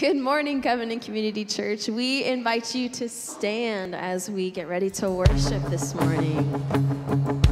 Good morning, Covenant Community Church. We invite you to stand as we get ready to worship this morning.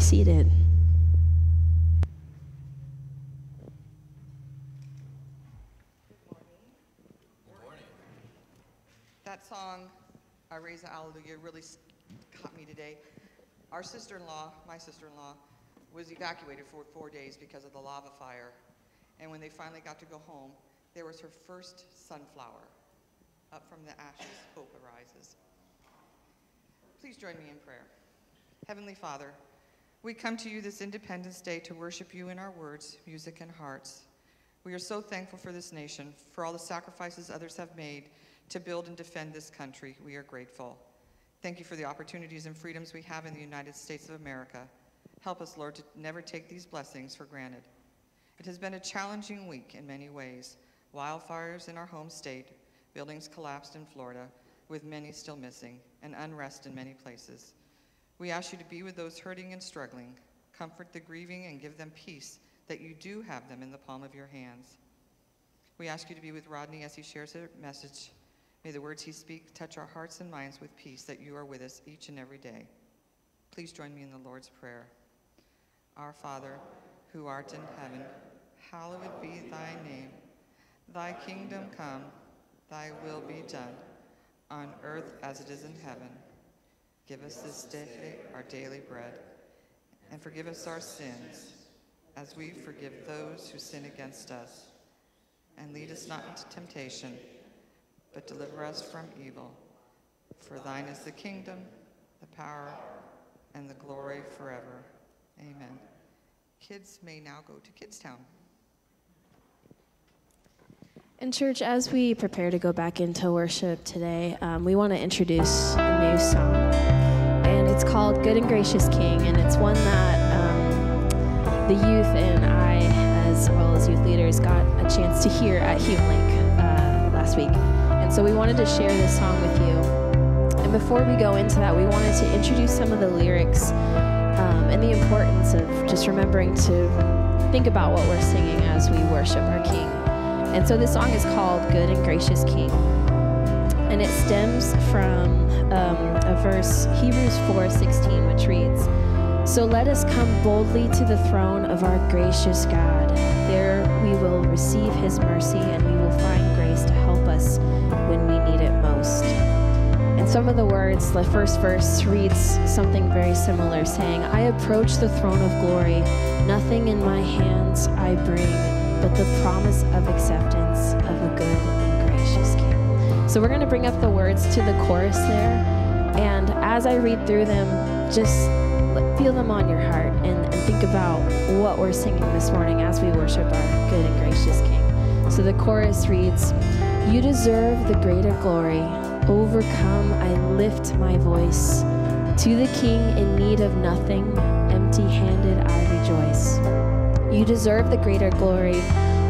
Seated. That song, I Raise a Hallelujah, really caught me today. Our sister-in-law, my sister-in-law, was evacuated for four days because of the lava fire. And when they finally got to go home, there was her first sunflower. Up from the ashes, hope arises. Please join me in prayer. Heavenly Father, we come to you this Independence Day to worship you in our words, music, and hearts. We are so thankful for this nation, for all the sacrifices others have made to build and defend this country. We are grateful. Thank you for the opportunities and freedoms we have in the United States of America. Help us, Lord, to never take these blessings for granted. It has been a challenging week in many ways. Wildfires in our home state, buildings collapsed in Florida, with many still missing, and unrest in many places. We ask you to be with those hurting and struggling, comfort the grieving, and give them peace that you do have them in the palm of your hands. We ask you to be with Rodney as he shares a message. May the words he speaks touch our hearts and minds with peace that you are with us each and every day. Please join me in the Lord's Prayer. Our Father, who art in heaven, hallowed be thy name. Thy kingdom come, thy will be done, on earth as it is in heaven. Give us this day our daily bread, and forgive us our sins, as we forgive those who sin against us. And lead us not into temptation, but deliver us from evil. For thine is the kingdom, the power, and the glory forever. Amen. Kids may now go to Kidstown. In church, as we prepare to go back into worship today, um, we want to introduce a new song. And it's called Good and Gracious King. And it's one that um, the youth and I, as well as youth leaders, got a chance to hear at Hume Lake uh, last week. And so we wanted to share this song with you. And before we go into that, we wanted to introduce some of the lyrics um, and the importance of just remembering to think about what we're singing as we worship our King. And so this song is called Good and Gracious King. And it stems from um, a verse, Hebrews 4:16, which reads, So let us come boldly to the throne of our gracious God. There we will receive his mercy and we will find grace to help us when we need it most. And some of the words, the first verse reads something very similar, saying, I approach the throne of glory, nothing in my hands I bring, but the promise of acceptance of a good and gracious King. So we're going to bring up the words to the chorus there. And as I read through them, just feel them on your heart and, and think about what we're singing this morning as we worship our good and gracious King. So the chorus reads, You deserve the greater glory. Overcome, I lift my voice. To the King in need of nothing, empty handed, I rejoice. You deserve the greater glory.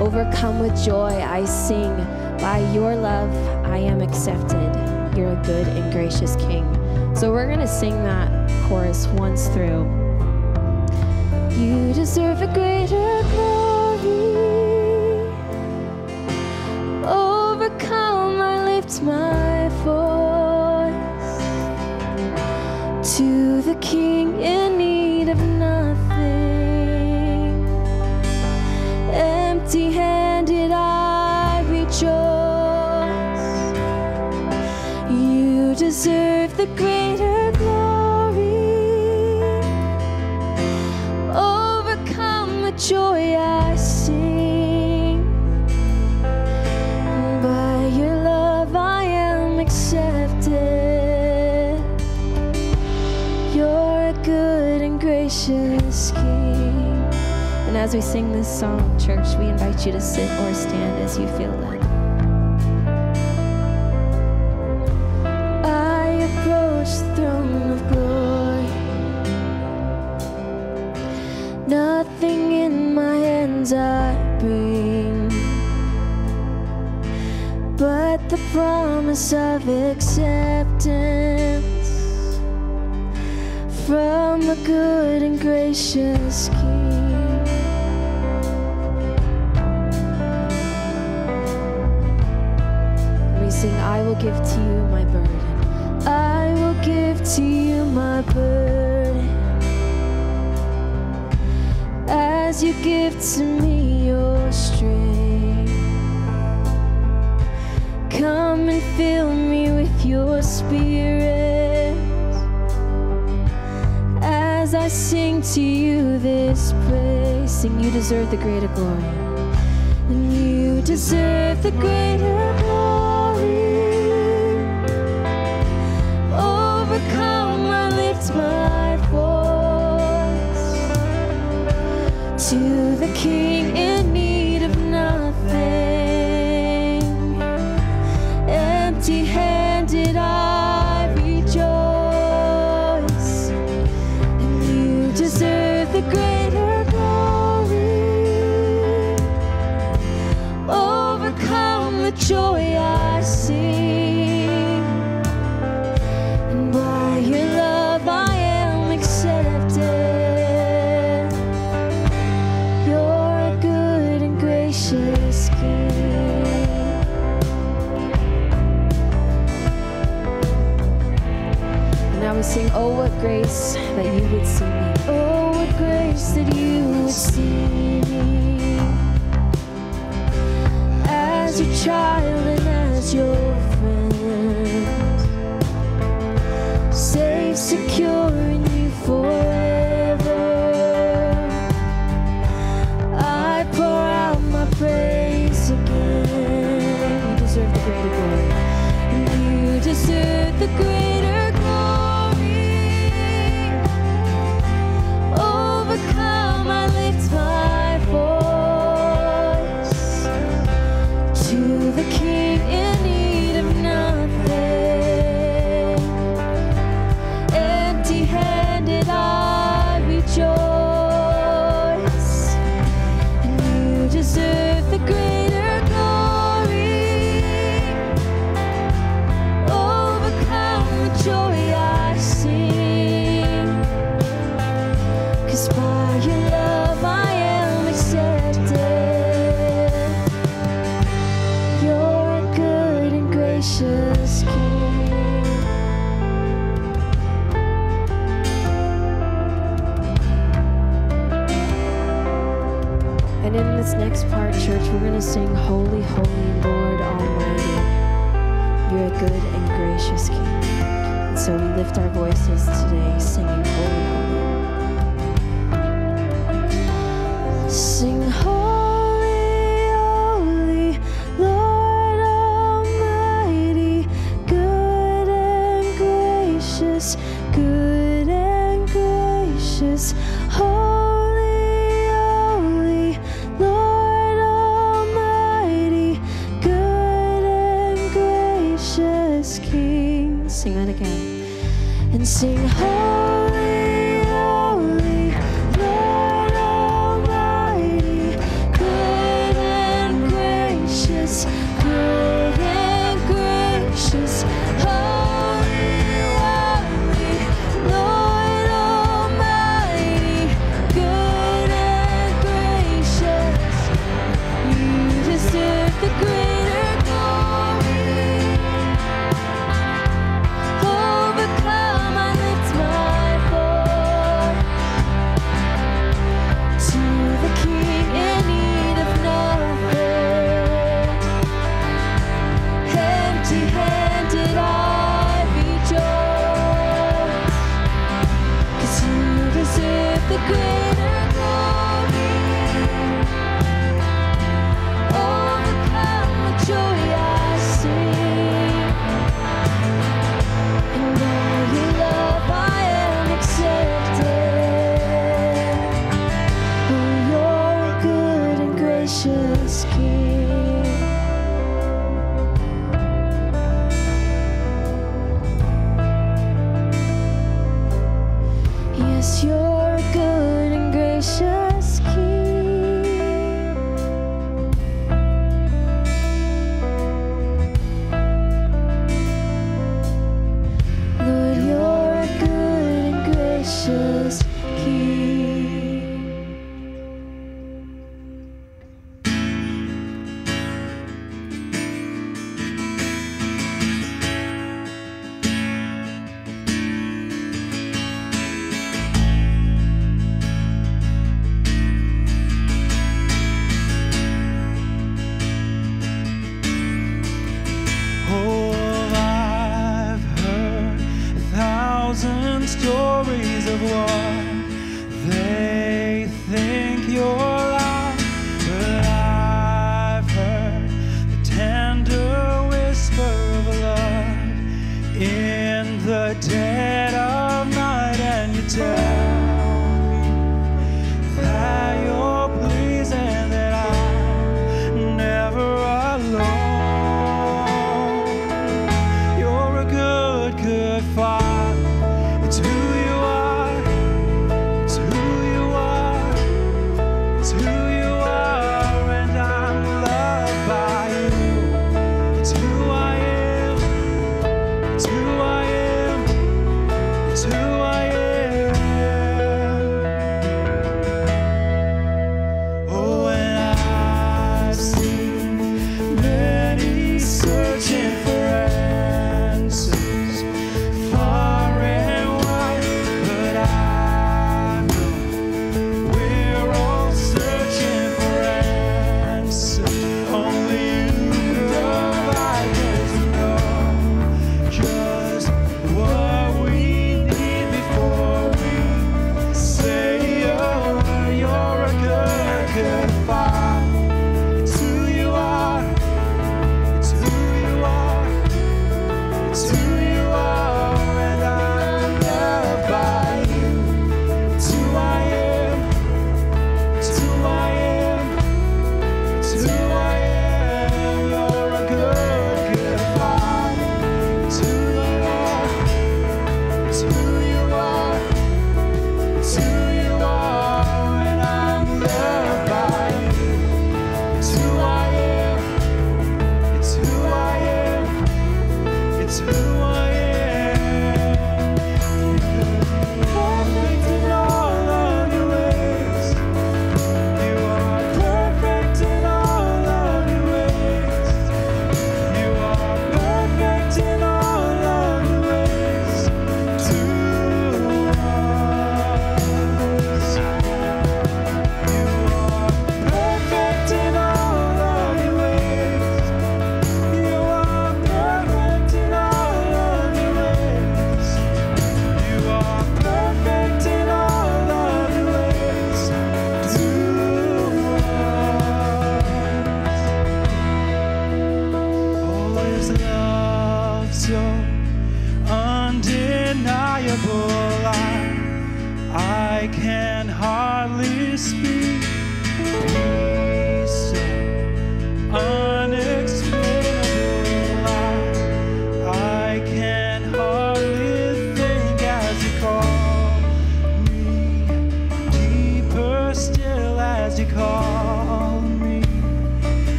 Overcome with joy, I sing. By your love, I am accepted. You're a good and gracious King. So we're going to sing that chorus once through. You deserve a greater you to sit or stand as you feel led. Sing, I will give to you my burden. I will give to you my burden. As you give to me your strength. Come and fill me with your spirit. As I sing to you this praise, sing you deserve the greater glory. And you deserve the greater glory. To the King in need lift our voices today singing,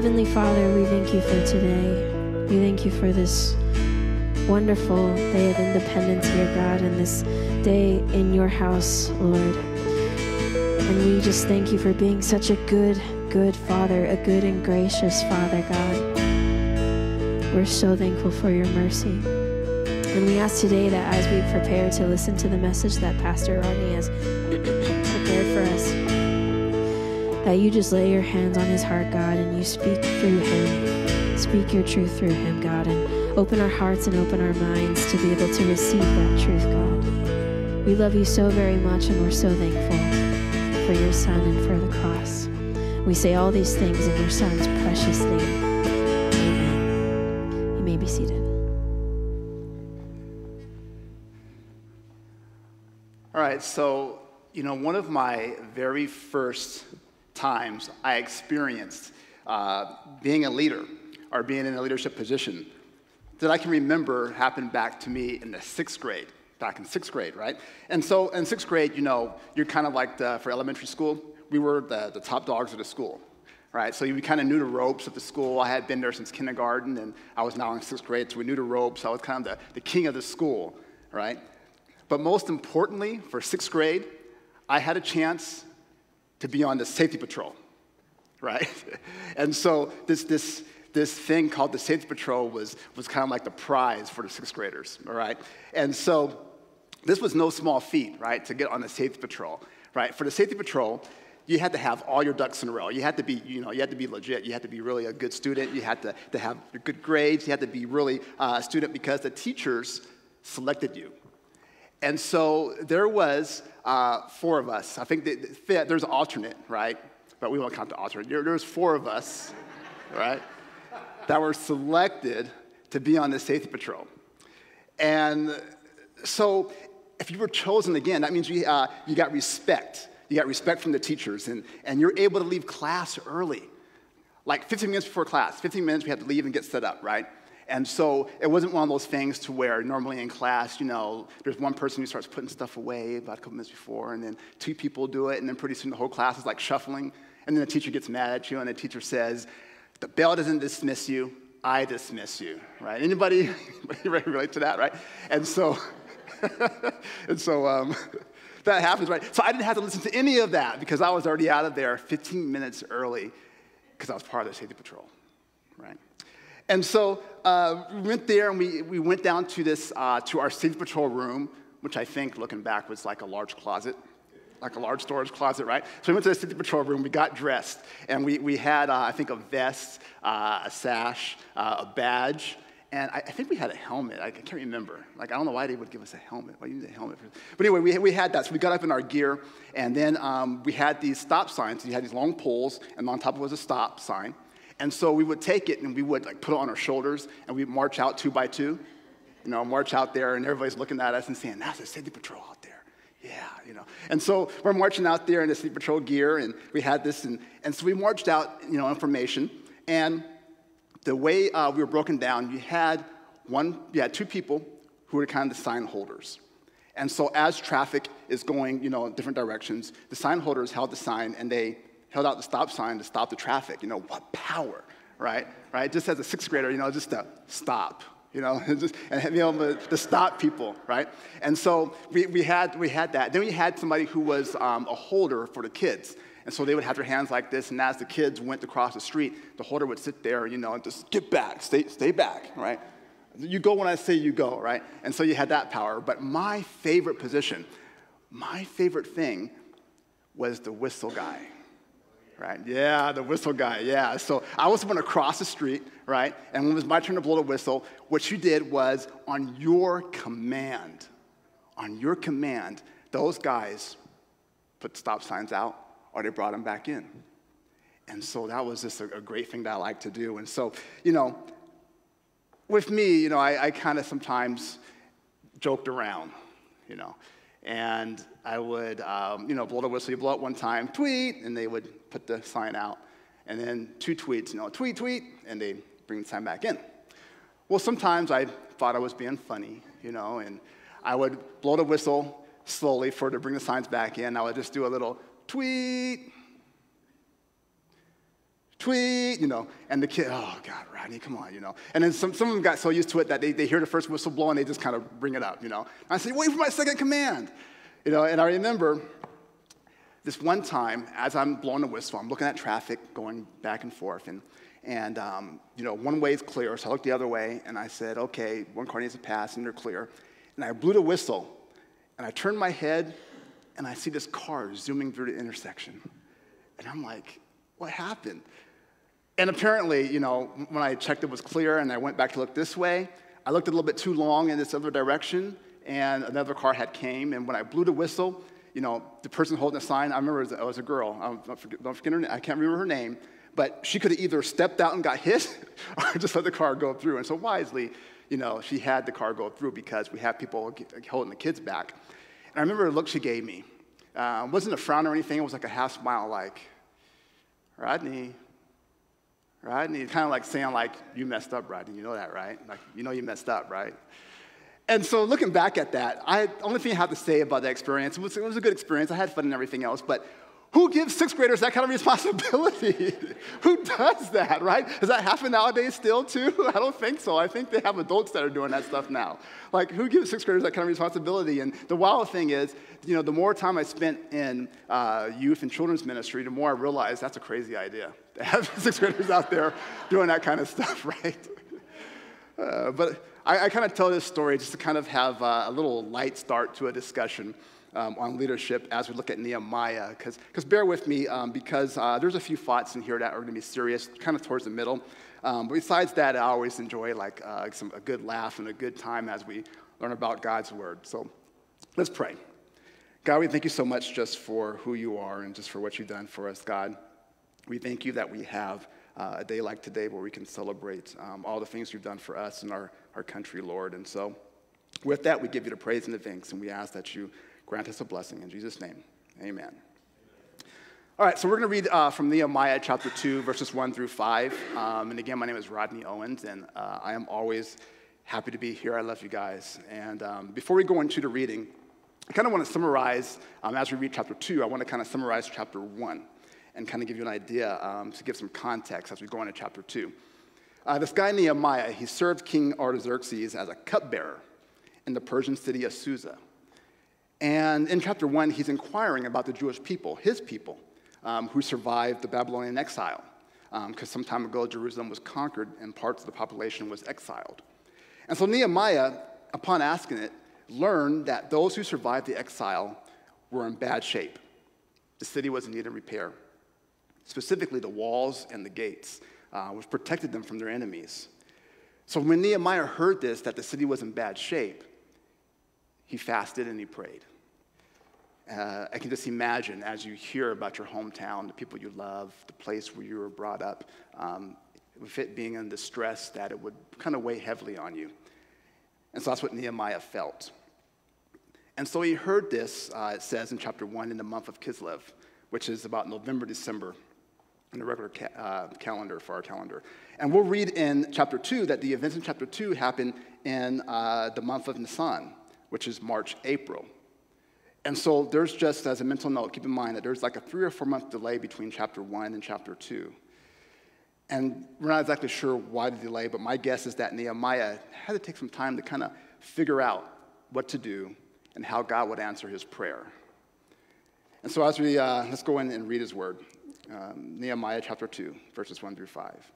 Heavenly Father, we thank you for today. We thank you for this wonderful day of independence here, God, and this day in your house, Lord. And we just thank you for being such a good, good Father, a good and gracious Father, God. We're so thankful for your mercy. And we ask today that as we prepare to listen to the message that Pastor Rodney has prepared for us, that you just lay your hands on his heart, God, and you speak through him. Speak your truth through him, God, and open our hearts and open our minds to be able to receive that truth, God. We love you so very much, and we're so thankful for your Son and for the cross. We say all these things in your Son's precious name. Amen. You may be seated. All right, so, you know, one of my very first times I experienced uh, being a leader or being in a leadership position that I can remember happened back to me in the sixth grade, back in sixth grade, right? And so in sixth grade, you know, you're kind of like the, for elementary school, we were the, the top dogs of the school, right? So you kind of knew the ropes of the school. I had been there since kindergarten, and I was now in sixth grade, so we knew the ropes. I was kind of the, the king of the school, right? But most importantly, for sixth grade, I had a chance to be on the safety patrol, right? and so this, this, this thing called the safety patrol was, was kind of like the prize for the sixth graders, all right? And so this was no small feat, right, to get on the safety patrol, right? For the safety patrol, you had to have all your ducks in a row. You had to be, you know, you had to be legit. You had to be really a good student. You had to, to have good grades. You had to be really uh, a student because the teachers selected you. And so there was uh, four of us. I think that, there's alternate, right? But we won't count the alternate. There, there's four of us, right, that were selected to be on the safety patrol. And so if you were chosen again, that means you, uh, you got respect. You got respect from the teachers, and, and you're able to leave class early. Like 15 minutes before class, 15 minutes we had to leave and get set up, right? And so it wasn't one of those things to where normally in class, you know, there's one person who starts putting stuff away about a couple minutes before, and then two people do it, and then pretty soon the whole class is like shuffling, and then the teacher gets mad at you, and the teacher says, "The bell doesn't dismiss you, I dismiss you." Right? Anybody, anybody relate to that? Right? And so, and so. Um, that happens, right? So I didn't have to listen to any of that because I was already out of there 15 minutes early because I was part of the safety patrol, right? And so uh, we went there and we, we went down to this, uh, to our safety patrol room, which I think, looking back, was like a large closet, like a large storage closet, right? So we went to the safety patrol room, we got dressed, and we, we had, uh, I think, a vest, uh, a sash, uh, a badge, and I, I, think we had a helmet. I, I, can't remember. Like, I don't know why they would give us a helmet. Why you need a helmet? For... But anyway, we, we had that. So we got up in our gear, and then um, we had these stop signs. You had these long poles, and on top of it was a stop sign. And so we would take it and we would like put it on our shoulders and we'd march out two by two. You know, march out there and everybody's looking at us and saying, that's a city patrol out there. Yeah, you know. And so we're marching out there in the city patrol gear and we had this and, and so we marched out, you know, information. And the way uh, we were broken down, you had one, you had two people who were kind of the sign holders. And so as traffic is going, you know, in different directions, the sign holders held the sign and they held out the stop sign to stop the traffic. You know, what power, right? Right? Just as a sixth grader, you know, just to stop, you know, and, just, and be able to, stop people, right? And so we, we, had, we had that. Then we had somebody who was um, a holder for the kids. And so they would have their hands like this, and as the kids went across the street, the holder would sit there, you know, and just get back, stay, stay back, right? You go when I say you go, right? And so you had that power. But my favorite position, my favorite thing was the whistle guy right? Yeah, the whistle guy, yeah. So I was going to cross the street, right? And when it was my turn to blow the whistle, what you did was on your command, on your command, those guys put stop signs out or they brought them back in. And so that was just a, a great thing that I like to do. And so, you know, with me, you know, I, I kind of sometimes joked around, you know, and I would, um, you know, blow the whistle, you blow it one time, tweet, and they would put the sign out. And then two tweets, you know, tweet, tweet, and they bring the sign back in. Well, sometimes I thought I was being funny, you know, and I would blow the whistle slowly for to bring the signs back in. I would just do a little tweet, tweet, you know, and the kid, oh God, Rodney, come on, you know. And then some, some of them got so used to it that they, they hear the first whistle blow and they just kind of bring it up, you know. I say, wait for my second command, you know, and I remember this one time as I'm blowing the whistle, I'm looking at traffic going back and forth, and, and um, you know, one way is clear, so I looked the other way, and I said, okay, one car needs to pass, and they're clear. And I blew the whistle, and I turned my head, and I see this car zooming through the intersection. And I'm like, what happened? And apparently, you know, when I checked it was clear and I went back to look this way, I looked a little bit too long in this other direction and another car had came. And when I blew the whistle, you know, the person holding the sign, I remember it was, it was a girl. I don't forget, don't forget her name. I can't remember her name. But she could have either stepped out and got hit or just let the car go through. And so wisely, you know, she had the car go through because we have people holding the kids back. And I remember the look she gave me. Uh, it wasn't a frown or anything. It was like a half smile, like, Rodney, Rodney, kind of like saying like, you messed up, right? And You know that, right? Like, you know you messed up, right? And so looking back at that, I only thing I have to say about that experience was it was a good experience. I had fun and everything else, but who gives sixth graders that kind of responsibility? Who does that, right? Does that happen nowadays still, too? I don't think so. I think they have adults that are doing that stuff now. Like, who gives sixth graders that kind of responsibility? And the wild thing is, you know, the more time I spent in uh, youth and children's ministry, the more I realized that's a crazy idea to have sixth graders out there doing that kind of stuff, right? Uh, but I, I kind of tell this story just to kind of have uh, a little light start to a discussion um, on leadership as we look at Nehemiah. Because bear with me, um, because uh, there's a few thoughts in here that are going to be serious, kind of towards the middle. Um, but besides that, I always enjoy like uh, some, a good laugh and a good time as we learn about God's word. So let's pray. God, we thank you so much just for who you are and just for what you've done for us, God. We thank you that we have uh, a day like today where we can celebrate um, all the things you've done for us and our, our country, Lord. And so, with that, we give you the praise and the thanks, and we ask that you Grant us a blessing. In Jesus' name, amen. All right, so we're going to read uh, from Nehemiah chapter 2, verses 1 through 5. Um, and again, my name is Rodney Owens, and uh, I am always happy to be here. I love you guys. And um, before we go into the reading, I kind of want to summarize, um, as we read chapter 2, I want to kind of summarize chapter 1 and kind of give you an idea um, to give some context as we go into chapter 2. Uh, this guy Nehemiah, he served King Artaxerxes as a cupbearer in the Persian city of Susa. And in chapter one, he's inquiring about the Jewish people, his people, um, who survived the Babylonian exile. Because um, some time ago, Jerusalem was conquered and parts of the population was exiled. And so Nehemiah, upon asking it, learned that those who survived the exile were in bad shape. The city was in need of repair, specifically the walls and the gates, uh, which protected them from their enemies. So when Nehemiah heard this, that the city was in bad shape, he fasted and he prayed. Uh, I can just imagine as you hear about your hometown, the people you love, the place where you were brought up, um, with it being in distress, that it would kind of weigh heavily on you. And so that's what Nehemiah felt. And so he heard this, uh, it says in chapter 1, in the month of Kislev, which is about November, December in the regular ca- uh, calendar for our calendar. And we'll read in chapter 2 that the events in chapter 2 happen in uh, the month of Nisan, which is March, April. And so there's just, as a mental note, keep in mind that there's like a three or four month delay between chapter one and chapter two. And we're not exactly sure why the delay, but my guess is that Nehemiah had to take some time to kind of figure out what to do and how God would answer his prayer. And so as we, uh, let's go in and read his word. Um, Nehemiah chapter 2, verses 1 through 5.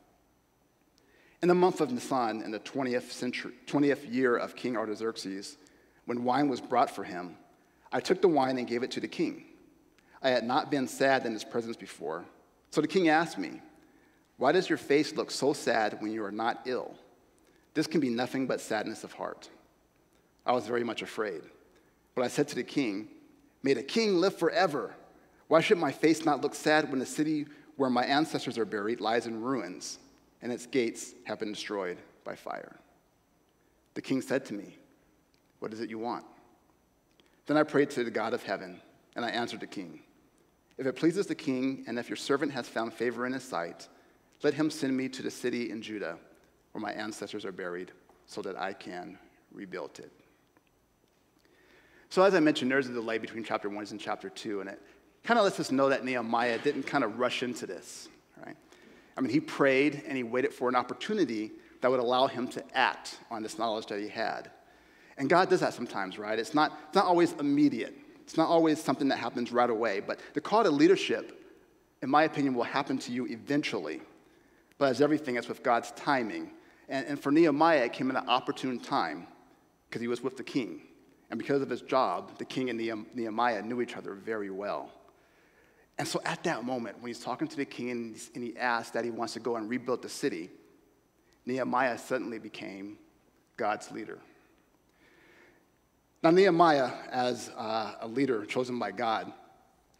In the month of Nisan, in the 20th, century, 20th year of King Artaxerxes, when wine was brought for him, I took the wine and gave it to the king. I had not been sad in his presence before. So the king asked me, Why does your face look so sad when you are not ill? This can be nothing but sadness of heart. I was very much afraid. But I said to the king, May the king live forever. Why should my face not look sad when the city where my ancestors are buried lies in ruins and its gates have been destroyed by fire? The king said to me, What is it you want? Then I prayed to the God of heaven, and I answered the king, If it pleases the king, and if your servant has found favor in his sight, let him send me to the city in Judah where my ancestors are buried, so that I can rebuild it. So, as I mentioned, there's a delay between chapter 1 and chapter 2, and it kind of lets us know that Nehemiah didn't kind of rush into this, right? I mean, he prayed and he waited for an opportunity that would allow him to act on this knowledge that he had. And God does that sometimes, right? It's not, it's not always immediate, it's not always something that happens right away, but the call to leadership, in my opinion, will happen to you eventually. But as everything, it's with God's timing. And, and for Nehemiah, it came at an opportune time because he was with the king. And because of his job, the king and Nehemiah knew each other very well. And so at that moment, when he's talking to the king and, and he asks that he wants to go and rebuild the city, Nehemiah suddenly became God's leader. Now, Nehemiah, as uh, a leader chosen by God,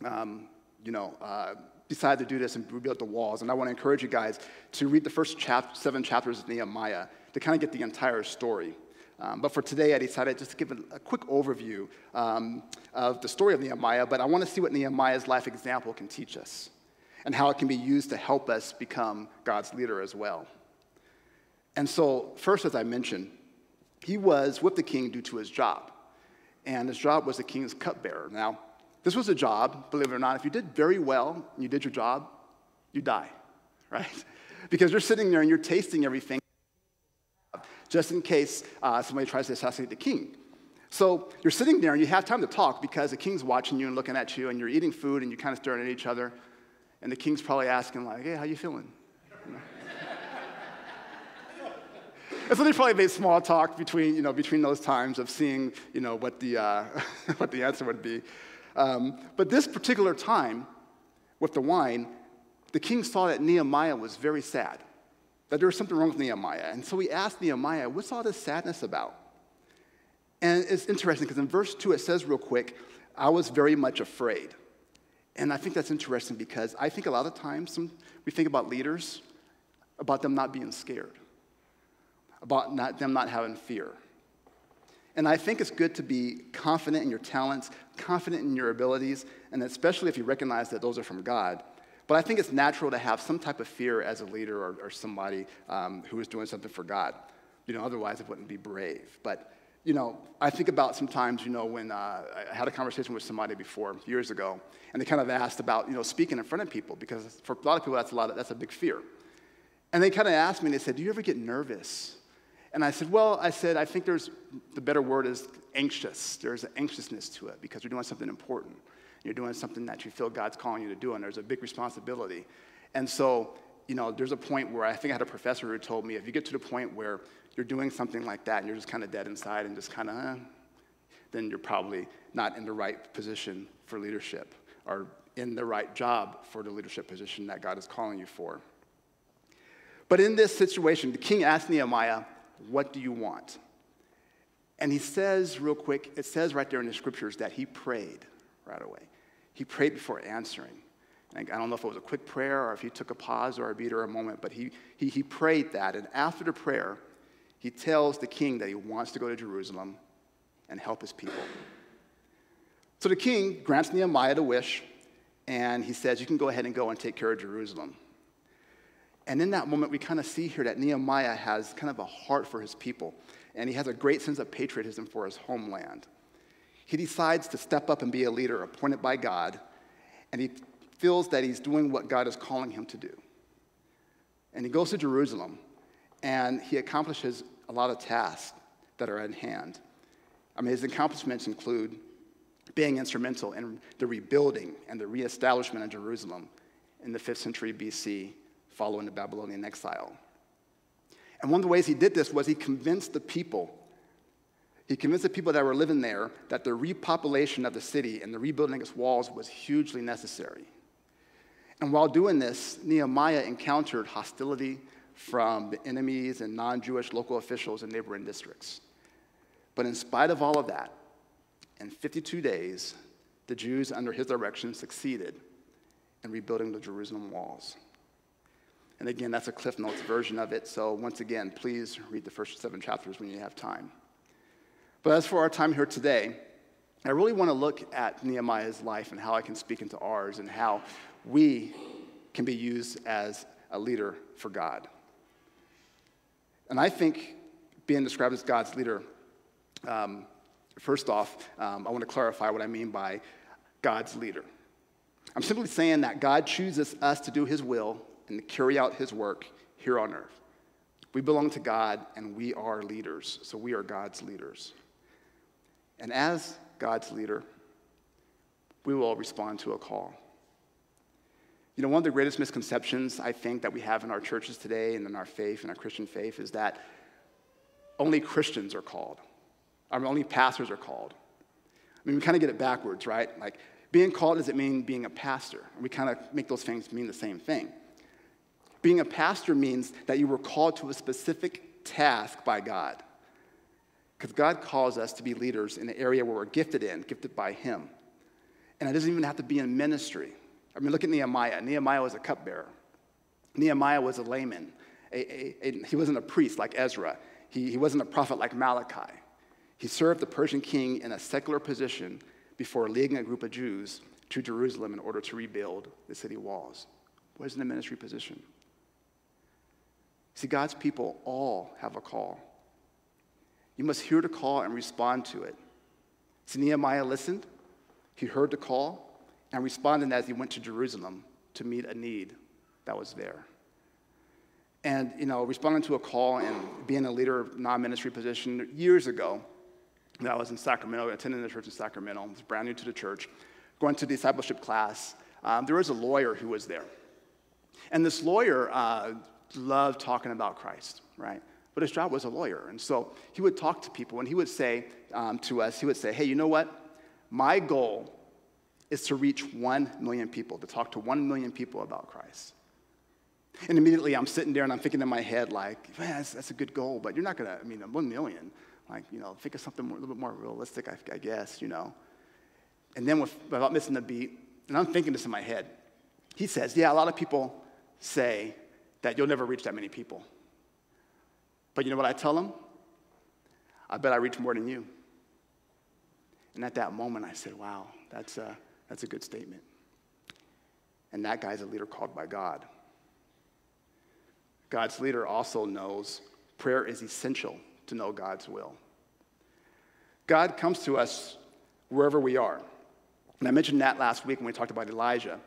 um, you know, uh, decided to do this and rebuild the walls. And I want to encourage you guys to read the first chap- seven chapters of Nehemiah to kind of get the entire story. Um, but for today, I decided just to give a, a quick overview um, of the story of Nehemiah, but I want to see what Nehemiah's life example can teach us and how it can be used to help us become God's leader as well. And so, first, as I mentioned, he was with the king due to his job. And his job was the king's cupbearer. Now, this was a job, believe it or not, if you did very well and you did your job, you die, right? Because you're sitting there and you're tasting everything just in case uh, somebody tries to assassinate the king. So you're sitting there and you have time to talk because the king's watching you and looking at you and you're eating food and you're kind of staring at each other. And the king's probably asking like, hey, how you feeling? And so they probably made small talk between, you know, between those times of seeing, you know, what the, uh, what the answer would be. Um, but this particular time with the wine, the king saw that Nehemiah was very sad, that there was something wrong with Nehemiah. And so he asked Nehemiah, What's all this sadness about? And it's interesting because in verse 2 it says, real quick, I was very much afraid. And I think that's interesting because I think a lot of times we think about leaders, about them not being scared, about not, them not having fear. And I think it's good to be confident in your talents, confident in your abilities, and especially if you recognize that those are from God. But I think it's natural to have some type of fear as a leader or, or somebody um, who is doing something for God. You know, otherwise it wouldn't be brave. But, you know, I think about sometimes, you know, when uh, I had a conversation with somebody before, years ago, and they kind of asked about, you know, speaking in front of people, because for a lot of people that's a, lot of, that's a big fear. And they kind of asked me, they said, do you ever get nervous? And I said, well, I said, I think there's, the better word is anxious. There's an anxiousness to it because you're doing something important. You're doing something that you feel God's calling you to do, and there's a big responsibility. And so, you know, there's a point where I think I had a professor who told me if you get to the point where you're doing something like that and you're just kind of dead inside and just kind of, eh, then you're probably not in the right position for leadership or in the right job for the leadership position that God is calling you for. But in this situation, the king asked Nehemiah, what do you want? And he says, real quick, it says right there in the scriptures that he prayed right away. He prayed before answering. I don't know if it was a quick prayer or if he took a pause or a beat or a moment, but he, he, he prayed that. And after the prayer, he tells the king that he wants to go to Jerusalem and help his people. So the king grants Nehemiah the wish, and he says, You can go ahead and go and take care of Jerusalem. And in that moment, we kind of see here that Nehemiah has kind of a heart for his people, and he has a great sense of patriotism for his homeland. He decides to step up and be a leader appointed by God, and he feels that he's doing what God is calling him to do. And he goes to Jerusalem, and he accomplishes a lot of tasks that are at hand. I mean, his accomplishments include being instrumental in the rebuilding and the reestablishment of Jerusalem in the 5th century BC following the Babylonian exile. And one of the ways he did this was he convinced the people, he convinced the people that were living there that the repopulation of the city and the rebuilding of its walls was hugely necessary. And while doing this, Nehemiah encountered hostility from the enemies and non Jewish local officials in neighboring districts. But in spite of all of that, In 52 days, the Jews, under his direction, succeeded in rebuilding the Jerusalem walls. And again, that's a Cliff Notes version of it. So, once again, please read the first seven chapters when you have time. But as for our time here today, I really want to look at Nehemiah's life and how I can speak into ours and how we can be used as a leader for God. And I think being described as God's leader, um, first off, um, I want to clarify what I mean by God's leader. I'm simply saying that God chooses us to do his will and to carry out his work here on earth. We belong to God and we are leaders, so we are God's leaders. And as God's leader, we will respond to a call. You know, one of the greatest misconceptions I think that we have in our churches today and in our faith and our Christian faith is that only Christians are called. I mean, only pastors are called. I mean, we kind of get it backwards, right? Like, being called doesn't mean being a pastor. We kind of make those things mean the same thing. Being a pastor means that you were called to a specific task by God. Because God calls us to be leaders in the area where we're gifted in, gifted by Him. And it doesn't even have to be in ministry. I mean, look at Nehemiah. Nehemiah was a cupbearer, Nehemiah was a layman. A, a, a, he wasn't a priest like Ezra, he, he wasn't a prophet like Malachi. He served the Persian king in a secular position before leading a group of Jews to Jerusalem in order to rebuild the city walls. Wasn't a ministry position. See, God's people all have a call. You must hear the call and respond to it. See, Nehemiah listened, he heard the call, and responded as he went to Jerusalem to meet a need that was there. And, you know, responding to a call and being a leader of non ministry position years ago, that I was in Sacramento, attending the church in Sacramento, I was brand new to the church, going to discipleship class. Um, there was a lawyer who was there. And this lawyer uh, loved talking about Christ, right? But his job was a lawyer. And so he would talk to people and he would say um, to us, he would say, hey, you know what? My goal is to reach 1 million people, to talk to 1 million people about Christ. And immediately I'm sitting there and I'm thinking in my head, like, man, that's, that's a good goal, but you're not going to, I mean, 1 million. Like, you know, think of something more, a little bit more realistic, I, I guess, you know. And then with, without missing the beat, and I'm thinking this in my head, he says, yeah, a lot of people say that you'll never reach that many people. But you know what I tell him? I bet I reach more than you. And at that moment, I said, wow, that's a, that's a good statement. And that guy's a leader called by God. God's leader also knows prayer is essential to know God's will. God comes to us wherever we are. And I mentioned that last week when we talked about Elijah.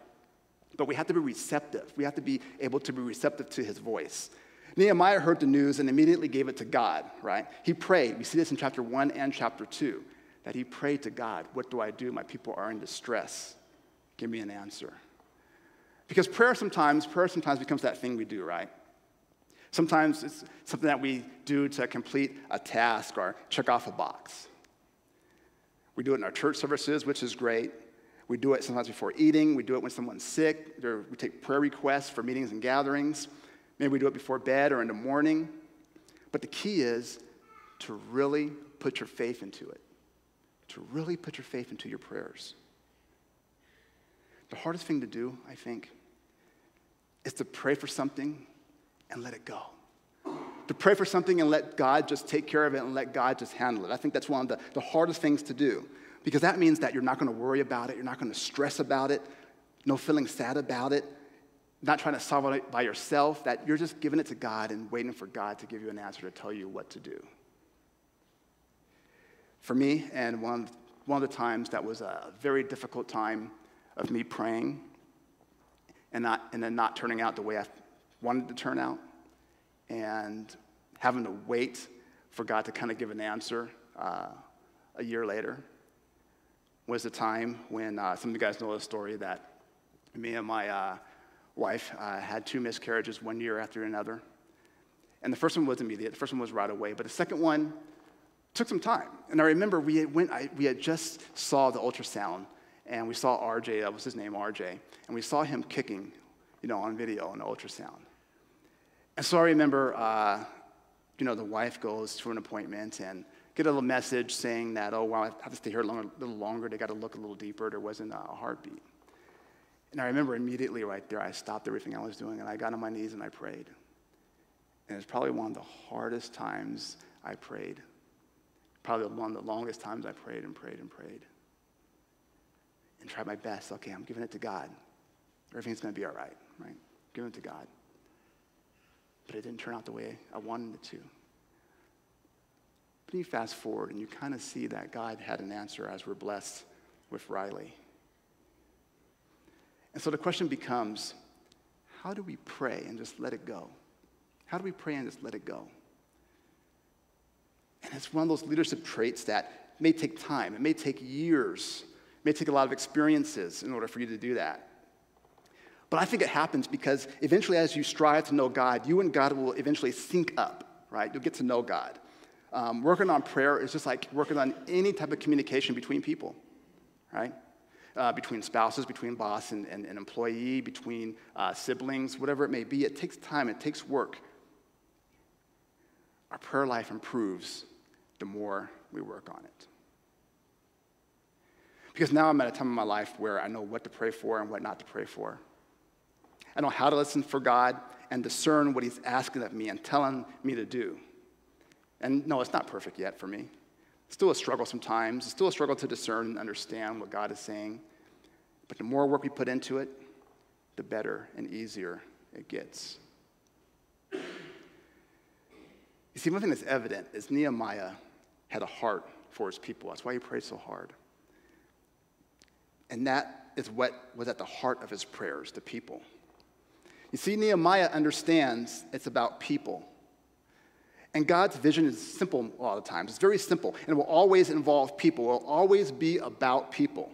But we have to be receptive. We have to be able to be receptive to his voice. Nehemiah heard the news and immediately gave it to God, right? He prayed. We see this in chapter 1 and chapter 2 that he prayed to God, What do I do? My people are in distress. Give me an answer. Because prayer sometimes, prayer sometimes becomes that thing we do, right? Sometimes it's something that we do to complete a task or check off a box. We do it in our church services, which is great. We do it sometimes before eating. We do it when someone's sick. We take prayer requests for meetings and gatherings. Maybe we do it before bed or in the morning. But the key is to really put your faith into it, to really put your faith into your prayers. The hardest thing to do, I think, is to pray for something and let it go. To pray for something and let God just take care of it and let God just handle it. I think that's one of the, the hardest things to do because that means that you're not going to worry about it, you're not going to stress about it, no feeling sad about it, not trying to solve it by yourself, that you're just giving it to God and waiting for God to give you an answer to tell you what to do. For me, and one, one of the times that was a very difficult time of me praying and, not, and then not turning out the way I wanted to turn out, and having to wait for God to kind of give an answer uh, a year later was the time when uh, some of you guys know the story that me and my uh, wife uh, had two miscarriages one year after another. And the first one was immediate, the first one was right away, but the second one took some time. And I remember we had, went, I, we had just saw the ultrasound, and we saw RJ, that was his name, RJ, and we saw him kicking, you know, on video on the ultrasound. And so I remember, uh, you know, the wife goes to an appointment and get a little message saying that, oh, wow, I have to stay here a little, longer. They got to look a little deeper. There wasn't a heartbeat. And I remember immediately right there, I stopped everything I was doing and I got on my knees and I prayed. And it was probably one of the hardest times I prayed. Probably one of the longest times I prayed and prayed and prayed. And tried my best. Okay, I'm giving it to God. Everything's going to be all right, right? Giving it to God. But it didn't turn out the way I wanted it to. But you fast forward and you kind of see that God had an answer as we're blessed with Riley. And so the question becomes how do we pray and just let it go? How do we pray and just let it go? And it's one of those leadership traits that may take time, it may take years, it may take a lot of experiences in order for you to do that. But I think it happens because eventually, as you strive to know God, you and God will eventually sync up, right? You'll get to know God. Um, working on prayer is just like working on any type of communication between people, right? Uh, between spouses, between boss and, and, and employee, between uh, siblings, whatever it may be. It takes time, it takes work. Our prayer life improves the more we work on it. Because now I'm at a time in my life where I know what to pray for and what not to pray for. I know how to listen for God and discern what He's asking of me and telling me to do. And no, it's not perfect yet for me. It's still a struggle sometimes. It's still a struggle to discern and understand what God is saying. But the more work we put into it, the better and easier it gets. You see, one thing that's evident is Nehemiah had a heart for his people. That's why he prayed so hard. And that is what was at the heart of his prayers, the people. You see, Nehemiah understands it's about people. And God's vision is simple a lot of times. It's very simple, and it will always involve people. It will always be about people.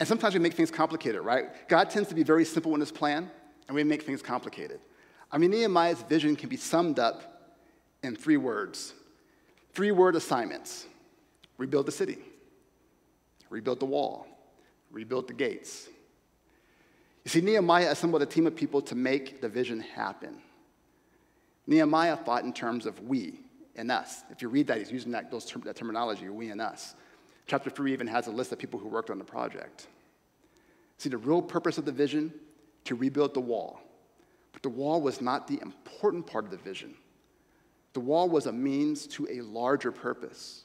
And sometimes we make things complicated, right? God tends to be very simple in his plan, and we make things complicated. I mean, Nehemiah's vision can be summed up in three words three word assignments rebuild the city, rebuild the wall, rebuild the gates. You see, Nehemiah assembled a team of people to make the vision happen. Nehemiah thought in terms of we and us. If you read that, he's using that, those that terminology, we and us. Chapter 3 even has a list of people who worked on the project. See, the real purpose of the vision? To rebuild the wall. But the wall was not the important part of the vision. The wall was a means to a larger purpose.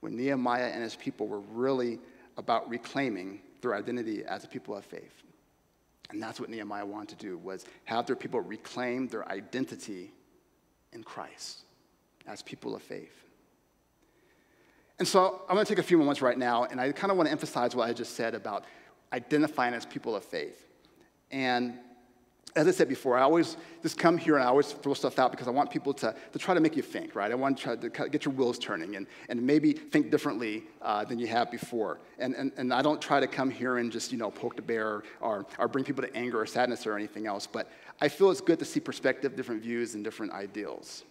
When Nehemiah and his people were really about reclaiming their identity as a people of faith. And that's what Nehemiah wanted to do was have their people reclaim their identity in Christ as people of faith. And so I'm going to take a few moments right now, and I kind of want to emphasize what I just said about identifying as people of faith. And as I said before, I always just come here and I always throw stuff out because I want people to, to try to make you think, right? I want to try to get your wheels turning and, and maybe think differently uh, than you have before. And, and, and I don't try to come here and just, you know, poke the bear or, or bring people to anger or sadness or anything else, but I feel it's good to see perspective, different views, and different ideals.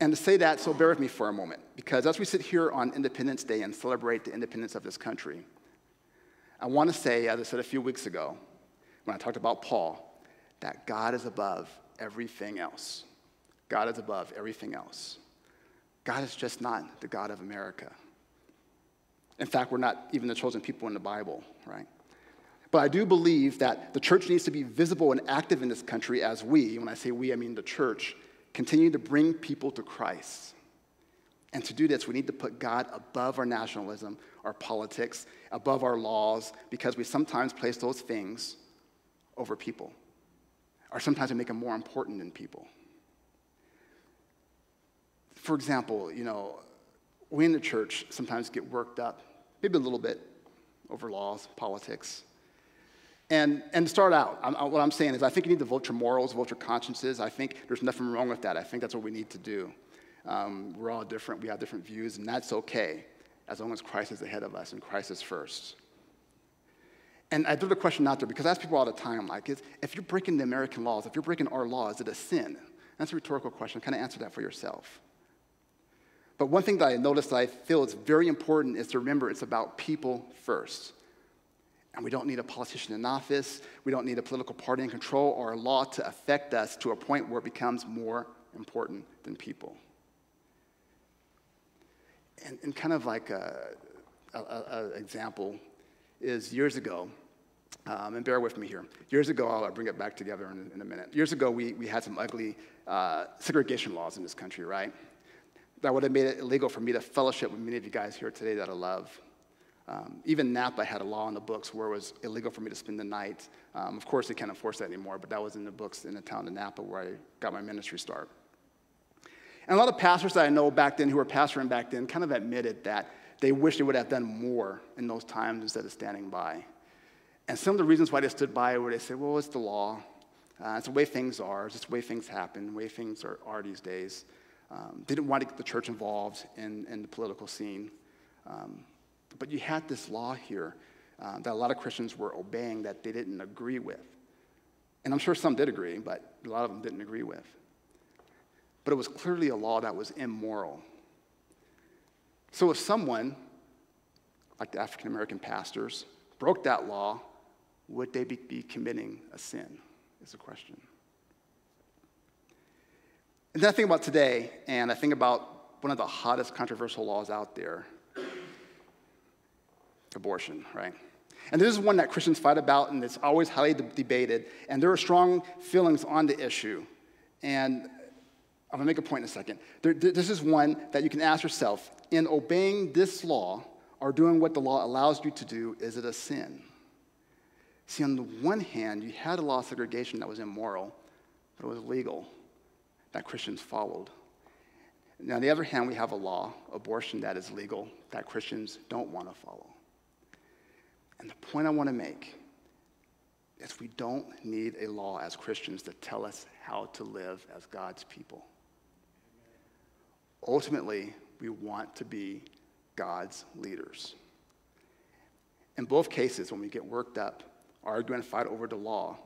And to say that, so bear with me for a moment, because as we sit here on Independence Day and celebrate the independence of this country, I want to say, as I said a few weeks ago, when I talked about Paul, that God is above everything else. God is above everything else. God is just not the God of America. In fact, we're not even the chosen people in the Bible, right? But I do believe that the church needs to be visible and active in this country as we, when I say we, I mean the church, continue to bring people to Christ. And to do this, we need to put God above our nationalism, our politics, above our laws, because we sometimes place those things over people or sometimes we make them more important than people. For example, you know, we in the church sometimes get worked up, maybe a little bit, over laws, politics. And, and to start out, I'm, what I'm saying is I think you need to vote your morals, vote your consciences. I think there's nothing wrong with that. I think that's what we need to do. Um, we're all different, we have different views, and that's okay as long as Christ is ahead of us and Christ is first. And I threw the question out there because I ask people all the time, like, is, if you're breaking the American laws, if you're breaking our laws, is it a sin? That's a rhetorical question. Kind of answer that for yourself. But one thing that I noticed that I feel is very important is to remember it's about people first. And we don't need a politician in office. We don't need a political party in control or a law to affect us to a point where it becomes more important than people. and, and kind of like a, a, a, a example is years ago, um, and bear with me here. Years ago, I'll bring it back together in, in a minute. Years ago, we, we had some ugly uh, segregation laws in this country, right? That would have made it illegal for me to fellowship with many of you guys here today that I love. Um, even Napa had a law in the books where it was illegal for me to spend the night. Um, of course, they can't enforce that anymore, but that was in the books in the town of Napa where I got my ministry start. And a lot of pastors that I know back then who were pastoring back then kind of admitted that they wish they would have done more in those times instead of standing by. And some of the reasons why they stood by were they said, well, it's the law. Uh, it's the way things are. It's just the way things happen, the way things are, are these days. Um, didn't want to get the church involved in, in the political scene. Um, but you had this law here uh, that a lot of Christians were obeying that they didn't agree with. And I'm sure some did agree, but a lot of them didn't agree with. But it was clearly a law that was immoral. So if someone, like the African American pastors, broke that law, would they be, committing a sin? Is the question. And then I think about today, and I think about one of the hottest controversial laws out there abortion, right? And this is one that Christians fight about, and it's always highly de- debated, and there are strong feelings on the issue. And I'm gonna make a point in a second. There, this is one that you can ask yourself in obeying this law or doing what the law allows you to do, is it a sin? See, on the one hand, you had a law of segregation that was immoral, but it was legal, that Christians followed. Now, on the other hand, we have a law, abortion, that is legal, that Christians don't want to follow. And the point I want to make is we don't need a law as Christians to tell us how to live as God's people. Ultimately, we want to be God's leaders. In both cases, when we get worked up, argue and fight over the law,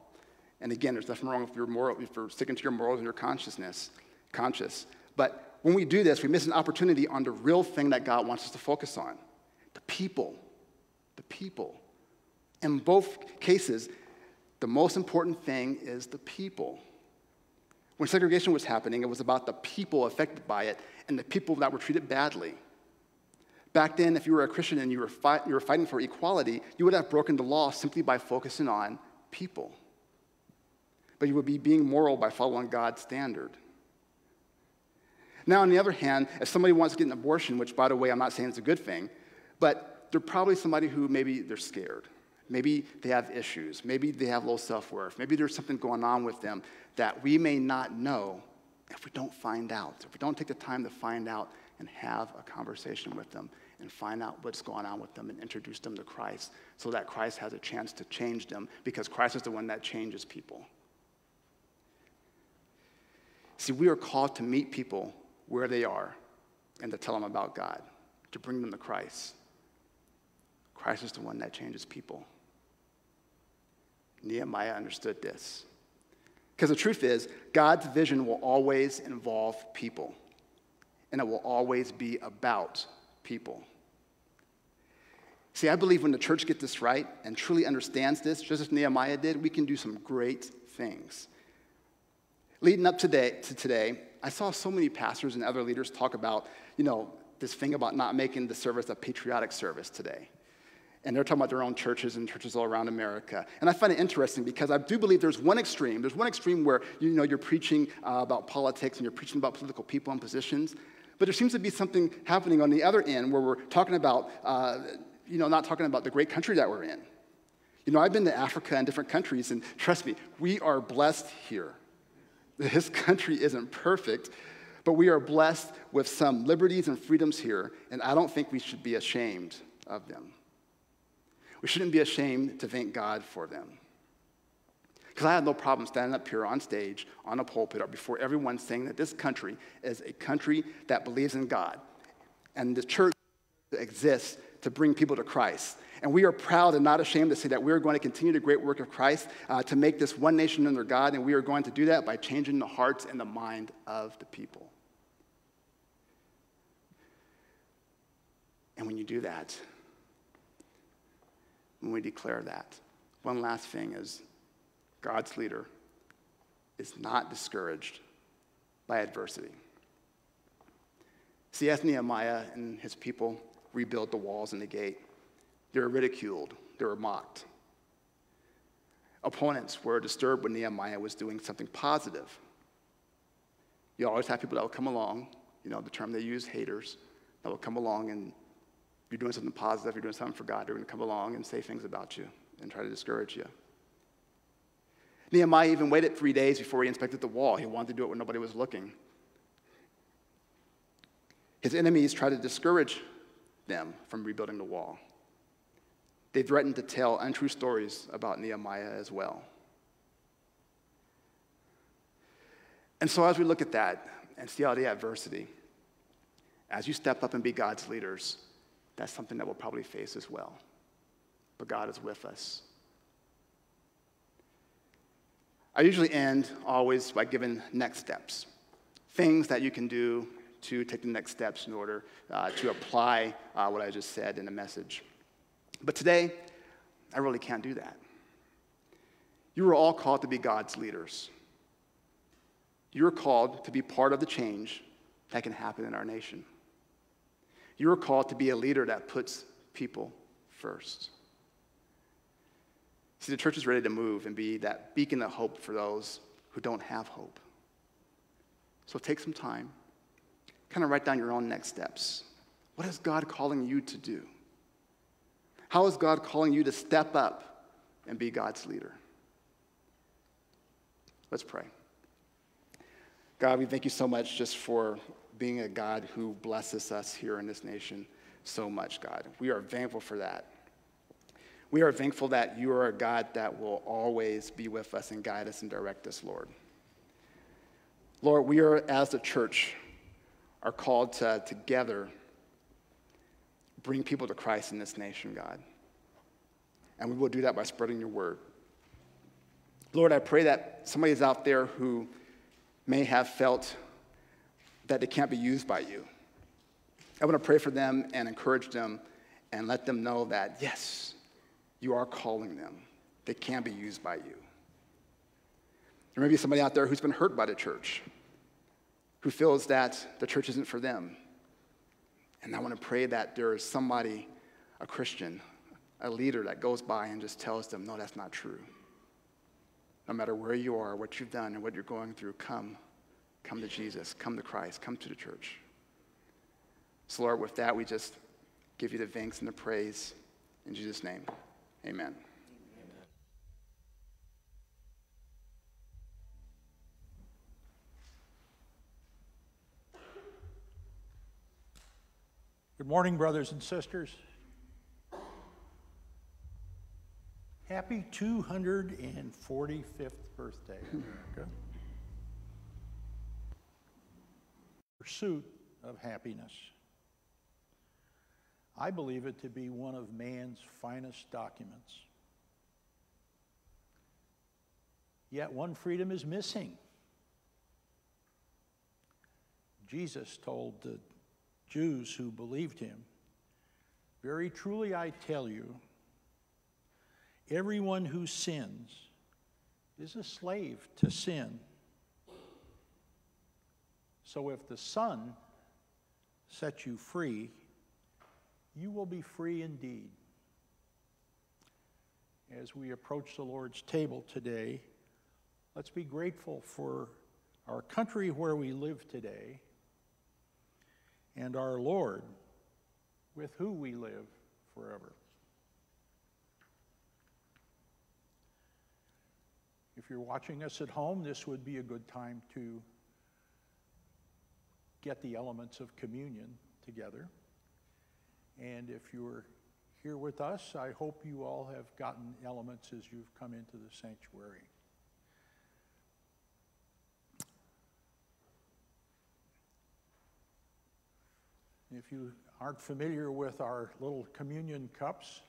and again, there's nothing wrong if you're moral, if you're sticking to your morals and your consciousness, conscious. But when we do this, we miss an opportunity on the real thing that God wants us to focus on the people. The people. In both cases, the most important thing is the people. When segregation was happening, it was about the people affected by it and the people that were treated badly. Back then, if you were a Christian and you were, fight, you were fighting for equality, you would have broken the law simply by focusing on people but you would be being moral by following God's standard. Now, on the other hand, if somebody wants to get an abortion, which, by the way, I'm not saying it's a good thing, but they're probably somebody who maybe they're scared. Maybe they have issues. Maybe they have low self worth. Maybe there's something going on with them that we may not know if we don't find out. If we don't take the time to find out and have a conversation with them and find out what's going on with them and introduce them to Christ so that Christ has a chance to change them because Christ is the one that changes people. See, we are called to meet people where they are and to tell them about God, to bring them to Christ. Christ is the one that changes people. Nehemiah understood this. Because the truth is, God's vision will always involve people, and it will always be about people. See, I believe when the church gets this right and truly understands this, just as Nehemiah did, we can do some great things. Leading up today, to today, I saw so many pastors and other leaders talk about, you know, this thing about not making the service a patriotic service today. And they're talking about their own churches and churches all around America. And I find it interesting because I do believe there's one extreme. There's one extreme where, you know, you're preaching uh, about politics and you're preaching about political people and positions. But there seems to be something happening on the other end where we're talking about, uh, you know, not talking about the great country that we're in. You know, I've been to Africa and different countries, and trust me, we are blessed here. This country isn't perfect, but we are blessed with some liberties and freedoms here, and I don't think we should be ashamed of them. We shouldn't be ashamed to thank God for them. Because I have no problem standing up here on stage, on a pulpit, or before everyone saying that this country is a country that believes in God. And the church exists to bring people to Christ. And we are proud and not ashamed to say that we are going to continue the great work of Christ uh, to make this one nation under God, and we are going to do that by changing the hearts and the mind of the people. And when you do that, when we declare that, one last thing is God's leader is not discouraged by adversity. See, as Nehemiah and his people rebuilt the walls and the gate, they were ridiculed, they were mocked. Opponents were disturbed when Nehemiah was doing something positive. You always have people that will come along, you know, the term they use, haters, that will come along and you're doing something positive, you're doing something for God, they're going to come along and say things about you and try to discourage you. Nehemiah even waited three days before he inspected the wall. He wanted to do it when nobody was looking. His enemies tried to discourage them from rebuilding the wall. They threatened to tell untrue stories about Nehemiah as well. And so, as we look at that and see all the adversity, as you step up and be God's leaders, that's something that we'll probably face as well. But God is with us. I usually end always by giving next steps, things that you can do to take the next steps in order uh, to apply uh, what I just said in the message. But today, I really can't do that. You are all called to be God's leaders. You're called to be part of the change that can happen in our nation. You're called to be a leader that puts people first. See, the church is ready to move and be that beacon of hope for those who don't have hope. So take some time, kind of write down your own next steps. What is God calling you to do? How is God calling you to step up and be God's leader? Let's pray. God, we thank you so much just for being a God who blesses us here in this nation so much, God. We are thankful for that. We are thankful that you are a God that will always be with us and guide us and direct us, Lord. Lord, we are, as a church, are called to together bring people to Christ in this nation, God. And we will do that by spreading your word. Lord, I pray that somebody is out there who may have felt that they can't be used by you. I want to pray for them and encourage them and let them know that, yes, you are calling them. They can be used by you. There may be somebody out there who's been hurt by the church, who feels that the church isn't for them. And I want to pray that there is somebody, a Christian, a leader that goes by and just tells them, no, that's not true. No matter where you are, what you've done, and what you're going through, come. Come to Jesus. Come to Christ. Come to the church. So, Lord, with that, we just give you the thanks and the praise. In Jesus' name, amen. Good morning, brothers and sisters. Happy 245th birthday, America. Pursuit of happiness. I believe it to be one of man's finest documents. Yet one freedom is missing. Jesus told the Jews who believed him, Very truly I tell you, everyone who sins is a slave to sin. So if the Son sets you free, you will be free indeed. As we approach the Lord's table today, let's be grateful for our country where we live today and our Lord with who we live forever. If you're watching us at home, this would be a good time to get the elements of communion together. And if you're here with us, I hope you all have gotten elements as you've come into the sanctuary. If you aren't familiar with our little communion cups,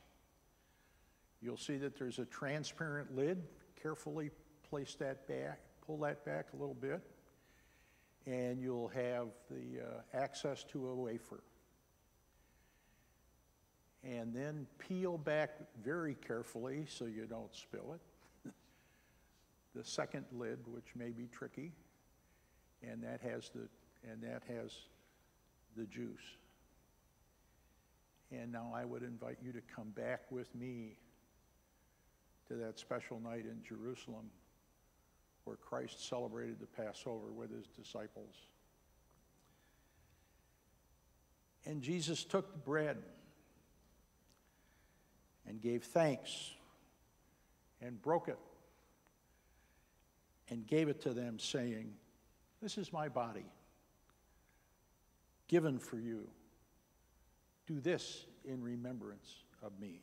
you'll see that there's a transparent lid. Carefully place that back, pull that back a little bit, and you'll have the uh, access to a wafer. And then peel back very carefully so you don't spill it. the second lid, which may be tricky, and that has the and that has the juice. And now I would invite you to come back with me to that special night in Jerusalem where Christ celebrated the Passover with his disciples. And Jesus took the bread and gave thanks and broke it and gave it to them, saying, This is my body, given for you. Do this in remembrance of me.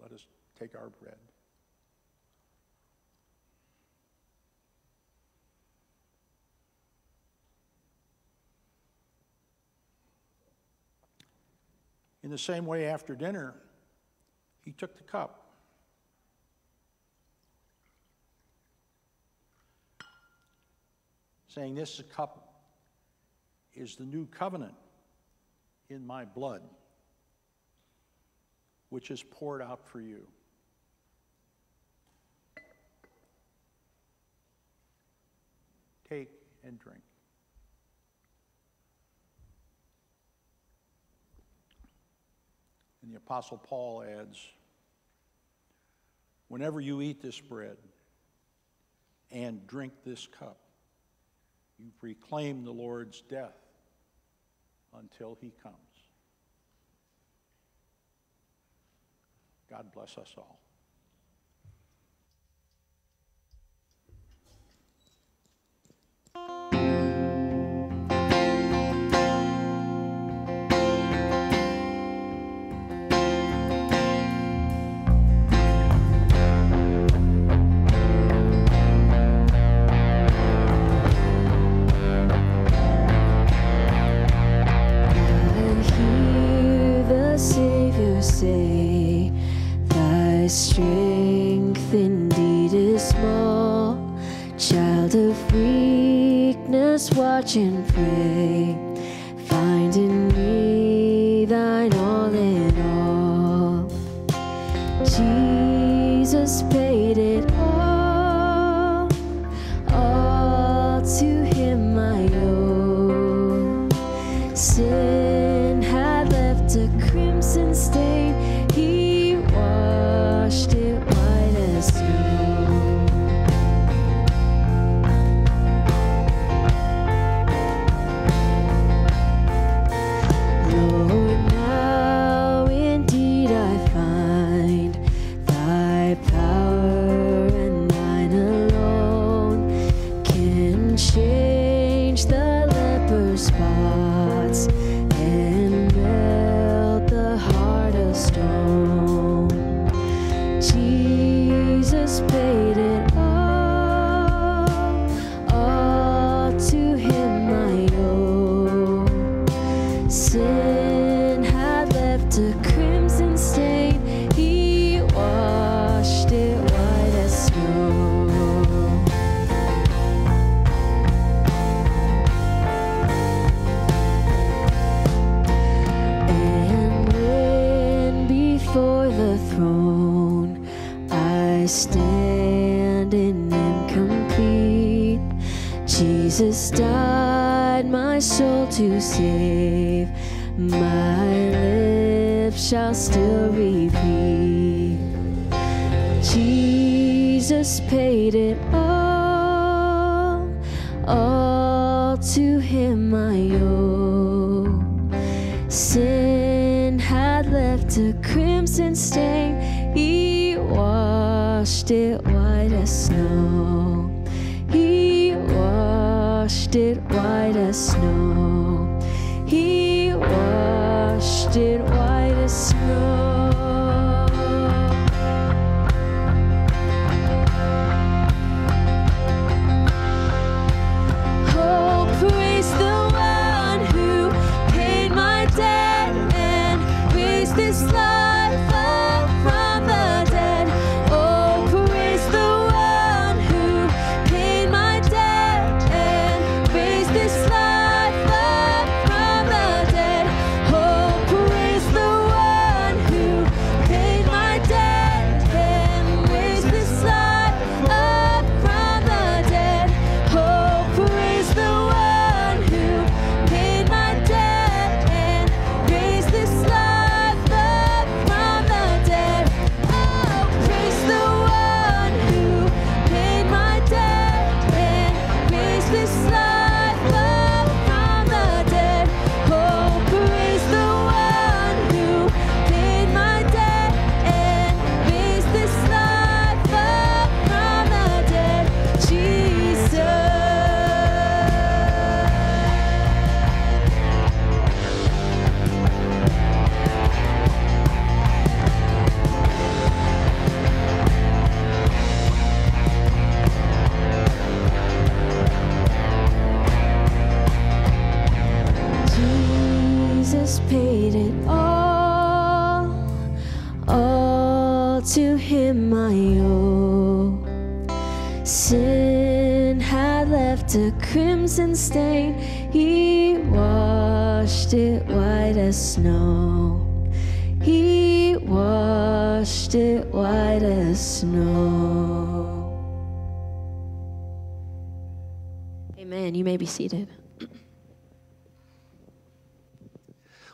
Let us take our bread. In the same way, after dinner, he took the cup. Saying, This cup is the new covenant in my blood, which is poured out for you. Take and drink. And the Apostle Paul adds Whenever you eat this bread and drink this cup, you proclaim the Lord's death until he comes. God bless us all. I weakness, watch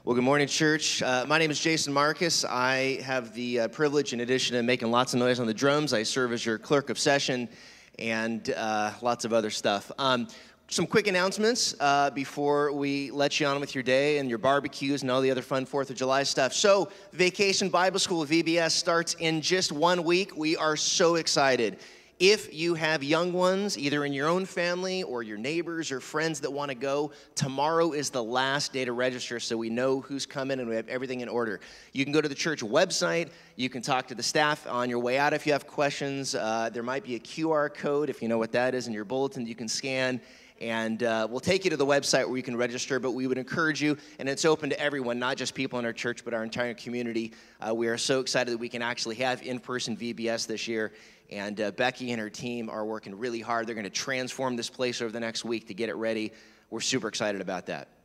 Well, good morning, church. Uh, my name is Jason Marcus. I have the uh, privilege, in addition to making lots of noise on the drums, I serve as your clerk of session and uh, lots of other stuff. Um, some quick announcements uh, before we let you on with your day and your barbecues and all the other fun Fourth of July stuff. So, Vacation Bible School VBS starts in just one week. We are so excited. If you have young ones, either in your own family or your neighbors or friends that want to go, tomorrow is the last day to register so we know who's coming and we have everything in order. You can go to the church website. You can talk to the staff on your way out if you have questions. Uh, there might be a QR code, if you know what that is, in your bulletin you can scan and uh, we'll take you to the website where you can register. But we would encourage you, and it's open to everyone, not just people in our church, but our entire community. Uh, we are so excited that we can actually have in person VBS this year. And uh, Becky and her team are working really hard. They're going to transform this place over the next week to get it ready. We're super excited about that.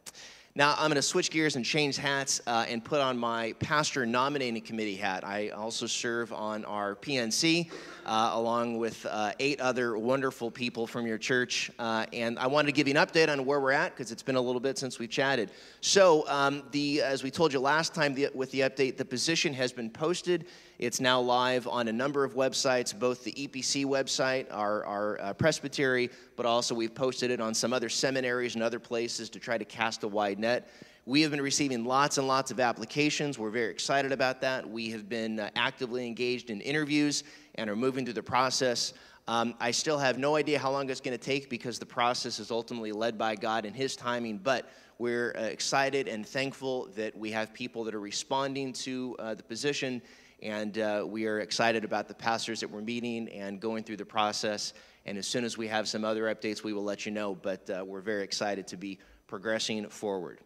Now, I'm going to switch gears and change hats uh, and put on my pastor nominating committee hat. I also serve on our PNC uh, along with uh, eight other wonderful people from your church. Uh, and I wanted to give you an update on where we're at because it's been a little bit since we've chatted. So, um, the, as we told you last time the, with the update, the position has been posted. It's now live on a number of websites, both the EPC website, our, our uh, presbytery, but also we've posted it on some other seminaries and other places to try to cast a wide net. We have been receiving lots and lots of applications. We're very excited about that. We have been uh, actively engaged in interviews and are moving through the process. Um, I still have no idea how long it's going to take because the process is ultimately led by God and His timing, but we're uh, excited and thankful that we have people that are responding to uh, the position, and uh, we are excited about the pastors that we're meeting and going through the process. And as soon as we have some other updates, we will let you know, but uh, we're very excited to be progressing forward.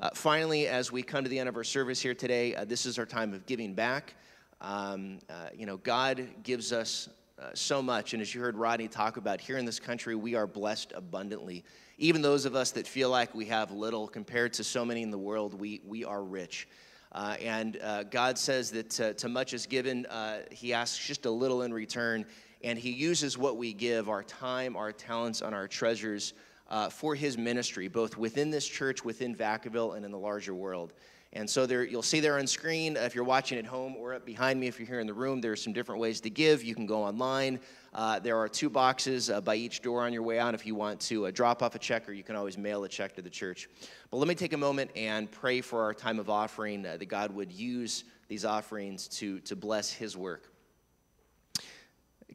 Uh, finally, as we come to the end of our service here today, uh, this is our time of giving back. Um, uh, you know, God gives us uh, so much, and as you heard Rodney talk about, here in this country, we are blessed abundantly. Even those of us that feel like we have little compared to so many in the world, we, we are rich. Uh, and uh, God says that to, to much is given, He asks just a little in return, and He uses what we give our time, our talents, and our treasures uh, for his ministry, both within this church, within Vacaville, and in the larger world. And so there, you'll see there on screen, uh, if you're watching at home or up behind me, if you're here in the room, there are some different ways to give. You can go online. Uh, there are two boxes uh, by each door on your way out if you want to uh, drop off a check, or you can always mail a check to the church. But let me take a moment and pray for our time of offering, uh, that God would use these offerings to, to bless his work.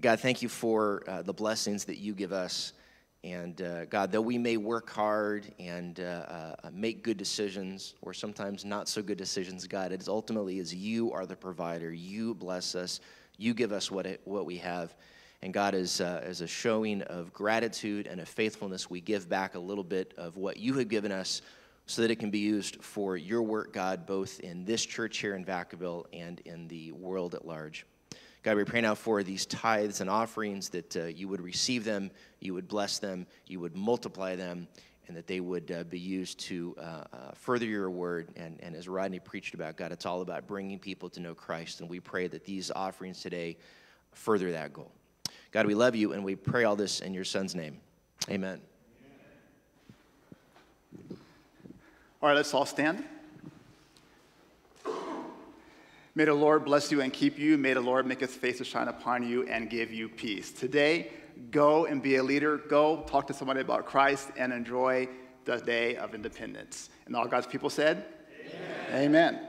God, thank you for uh, the blessings that you give us. And uh, God, though we may work hard and uh, uh, make good decisions, or sometimes not so good decisions, God, it is ultimately as you are the provider. You bless us. You give us what it, what we have. And God, as, uh, as a showing of gratitude and of faithfulness, we give back a little bit of what you have given us so that it can be used for your work, God, both in this church here in Vacaville and in the world at large. God, we pray now for these tithes and offerings that uh, you would receive them, you would bless them, you would multiply them, and that they would uh, be used to uh, uh, further your word. And, and as Rodney preached about, God, it's all about bringing people to know Christ. And we pray that these offerings today further that goal. God, we love you, and we pray all this in your son's name. Amen. All right, let's all stand. May the Lord bless you and keep you. May the Lord make his face to shine upon you and give you peace. Today, go and be a leader. Go talk to somebody about Christ and enjoy the day of independence. And all God's people said, Amen. Amen.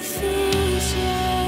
Jesus, my future.